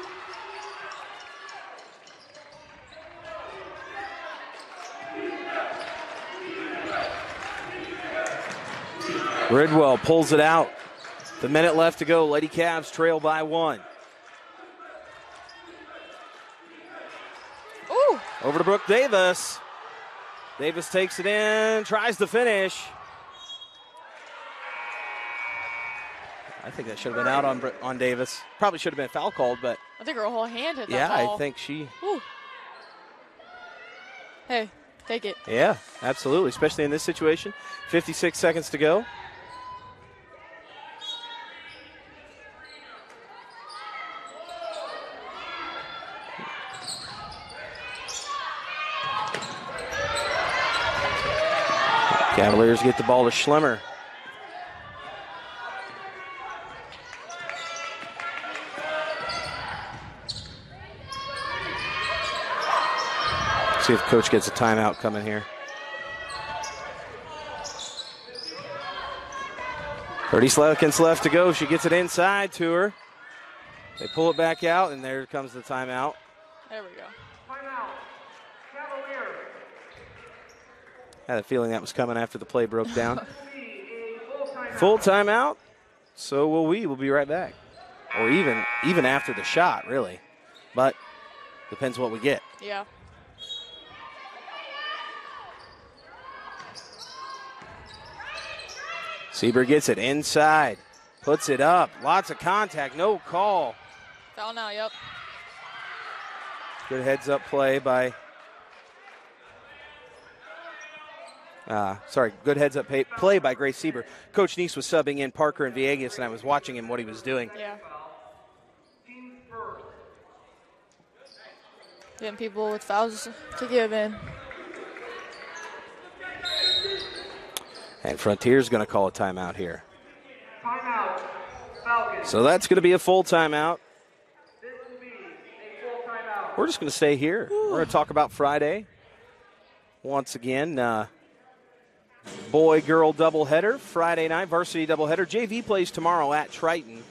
Ridwell pulls it out. The minute left to go. Lady Cavs trail by one. Ooh. Over to Brooke Davis. Davis takes it in, tries to finish. I think that should have been out on on Davis. Probably should have been foul called, but I think her whole hand hit that yeah, ball. I think she. Ooh. Hey, take it. Yeah, absolutely, especially in this situation. 56 seconds to go. Cavaliers get the ball to Schlemmer. See if coach gets a timeout coming here. 30 seconds left to go. She gets it inside to her. They pull it back out, and there comes the timeout. There we go. Timeout. Cavalier. Had a feeling that was coming after the play broke down. Full timeout. Full timeout. So will we. We'll be right back. Or even even after the shot, really. But depends what we get. Yeah. Sieber gets it inside, puts it up. Lots of contact, no call. Foul now, yep. Good heads up play by. Uh, sorry, good heads up pay, play by Grace Sieber. Coach Neese was subbing in Parker and Viegas, and I was watching him what he was doing. Yeah. Getting people with fouls to give in. And Frontier's going to call a timeout here. Timeout. Falcons. So that's going to be a full timeout. This will be a full timeout. We're just going to stay here. We're going to talk about Friday. Once again, uh, boy girl doubleheader, Friday night, varsity doubleheader. JV plays tomorrow at Triton.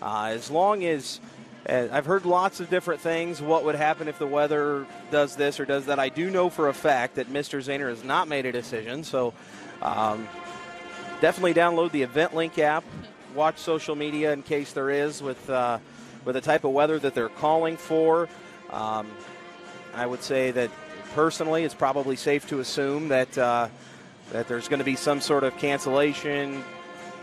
Uh, as long as uh, I've heard lots of different things, what would happen if the weather does this or does that. I do know for a fact that Mr. Zahner has not made a decision, so um, definitely download the Event Link app. Watch social media in case there is with uh, with the type of weather that they're calling for. Um, I would say that personally, it's probably safe to assume that uh, that there's going to be some sort of cancellation.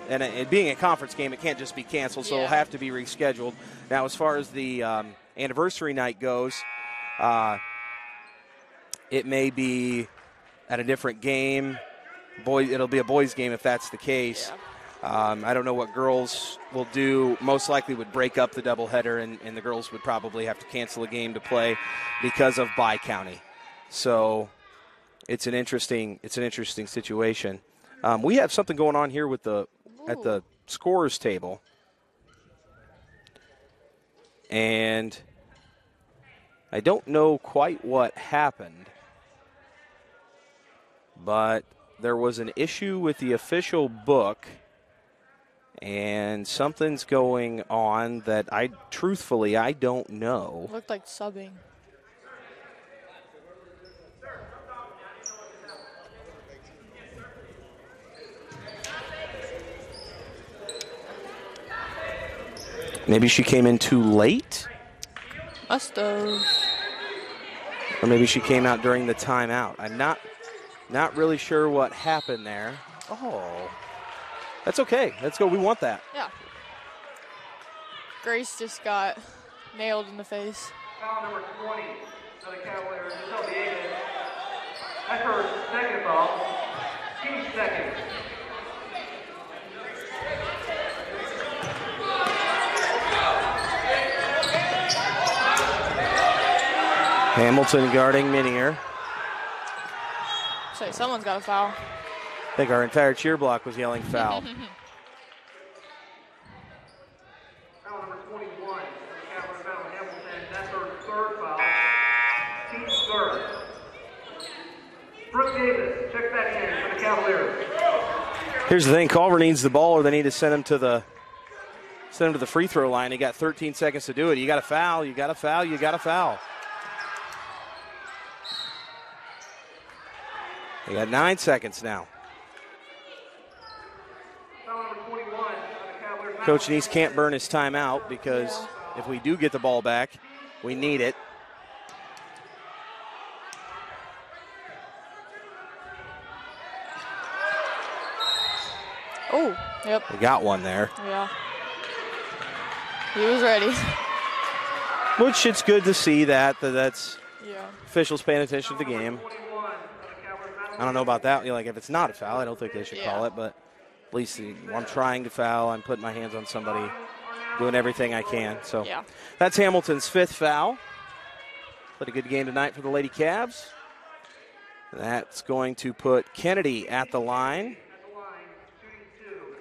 And it being a conference game, it can't just be canceled, so it'll have to be rescheduled. Now, as far as the um, anniversary night goes, uh, it may be at a different game. Boy, it'll be a boys' game if that's the case. Um, I don't know what girls will do. Most likely would break up the doubleheader, and, and the girls would probably have to cancel a game to play because of by county. So it's an interesting it's an interesting situation. Um, we have something going on here with the at the scores table, and I don't know quite what happened, but there was an issue with the official book and something's going on that I truthfully I don't know. Looked like subbing. Maybe she came in too late, Must have. or maybe she came out during the timeout. I'm not not really sure what happened there. Oh, that's okay. Let's go. We want that. Yeah. Grace just got nailed in the face. Foul number 20 of the Cavaliers, Giselle Villegas. That's her second foul. Team second. Hamilton guarding Minier. Say, someone's got a foul. I think our entire cheer block was yelling foul. Foul number 21 of Foul Hamilton. That's her third foul. Team third. Brooke Davis, check back in for the Cavaliers. Here's the thing: Culver needs the ball, or they need to send him to the send him to the free throw line. He got 13 seconds to do it. You got to foul. You got to foul. You got to foul. You got nine seconds now. Foul number 21 of the Cavaliers. Coach Neese can't burn his timeout because if we do get the ball back, we need it. Oh, yep. We got one there, Yeah. He was ready. which it's good to see that that that's yeah. officials paying attention to the game. 21 of the Cavaliers. I don't know about that. Like if it's not a foul, I don't think they should Yeah. call it. But at least I'm trying to foul. I'm putting my hands on somebody, doing everything I can. So Yeah. that's Hamilton's fifth foul. Played a good game tonight for the Lady Cavs. That's going to put Kennedy at the line. At the line, shooting two.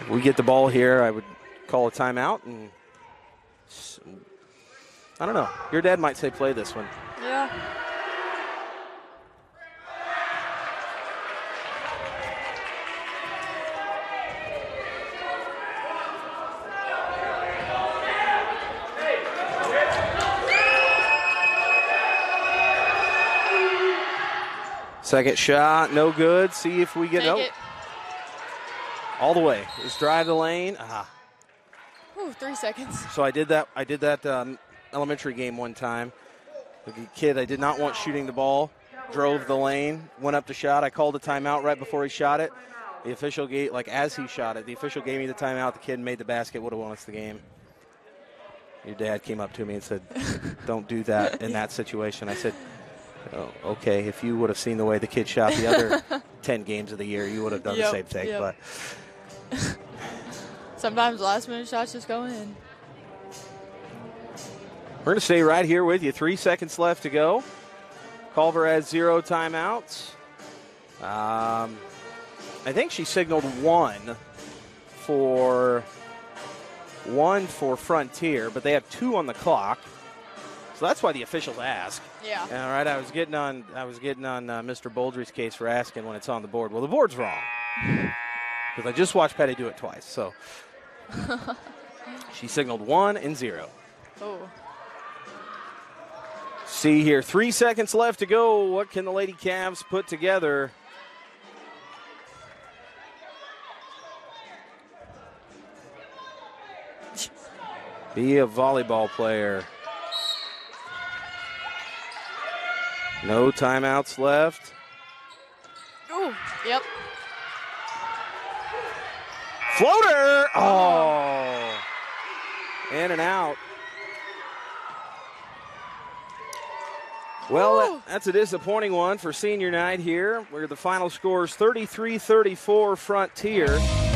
If we get the ball here, I would call a timeout and I don't know. Your dad might say play this one. Yeah. Second shot, no good. See if we get Take no it. all the way. Just drive the lane. Ah. Ooh, three seconds. So I did that. I did that um, elementary game one time. The kid I did not want shooting the ball. Drove the lane, went up to shot. I called a timeout right before he shot it. The official gave, like as he shot it, the official gave me the timeout. The kid made the basket. Would have won us the game. Your dad came up to me and said, "Don't do that in that situation." I said, oh, "Okay, if you would have seen the way the kid shot the other ten games of the year, you would have done Yep, the same thing." yep. But Sometimes last minute shots just go in. We're going to stay right here with you. Three seconds left to go. Culver has zero timeouts. Um, I think she signaled one for one for Frontier, but they have two on the clock. So that's why the officials ask. Yeah. All right, I was getting on. I was getting on uh, Mr. Boldry's case for asking when it's on the board. Well, the board's wrong because I just watched Petty do it twice. So she signaled one and zero. Oh. See here, three seconds left to go. What can the Lady Cavs put together? Be a volleyball player. No timeouts left. Ooh. Yep. Floater! Oh! In and out. Well, that's a disappointing one for senior night here, where the final score is 33 34 Frontier.